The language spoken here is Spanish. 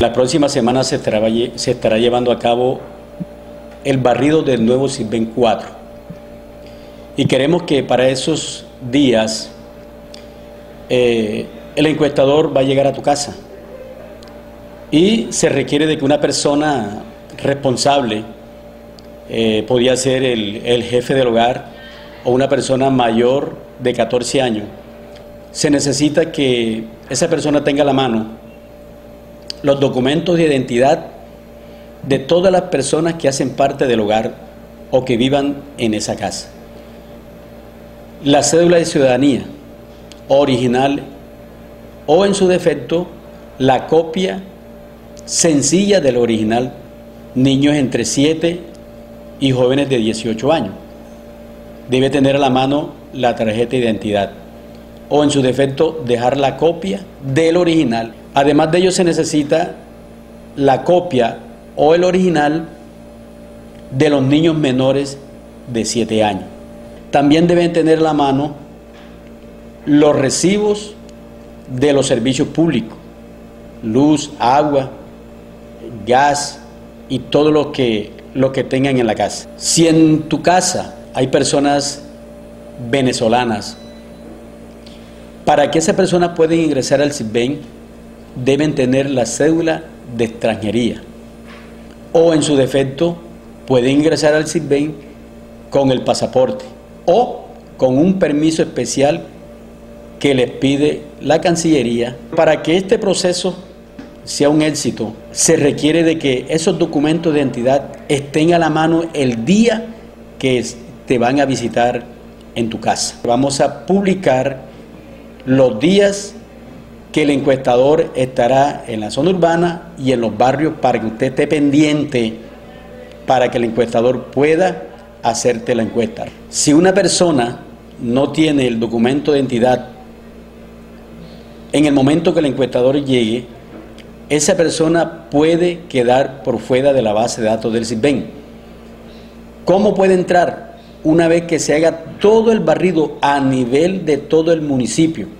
La próxima semana se estará, llevando a cabo el barrido del nuevo Silven 4. Y queremos que para esos días eh, el encuestador va a llegar a tu casa. Y se requiere de que una persona responsable, eh, podría ser el, el jefe del hogar o una persona mayor de 14 años, se necesita que esa persona tenga la mano los documentos de identidad de todas las personas que hacen parte del hogar o que vivan en esa casa. La cédula de ciudadanía original o en su defecto la copia sencilla del original, niños entre 7 y jóvenes de 18 años. Debe tener a la mano la tarjeta de identidad o en su defecto dejar la copia del original. Además de ello se necesita la copia o el original de los niños menores de 7 años. También deben tener a la mano los recibos de los servicios públicos, luz, agua, gas y todo lo que, lo que tengan en la casa. Si en tu casa hay personas venezolanas, para que esa persona pueda ingresar al CIBEN, deben tener la cédula de extranjería o en su defecto pueden ingresar al CIBEN con el pasaporte o con un permiso especial que les pide la Cancillería. Para que este proceso sea un éxito, se requiere de que esos documentos de identidad estén a la mano el día que te van a visitar en tu casa. Vamos a publicar los días que el encuestador estará en la zona urbana y en los barrios para que usted esté pendiente para que el encuestador pueda hacerte la encuesta. Si una persona no tiene el documento de identidad en el momento que el encuestador llegue, esa persona puede quedar por fuera de la base de datos del CISBEN. ¿Cómo puede entrar? Una vez que se haga todo el barrido a nivel de todo el municipio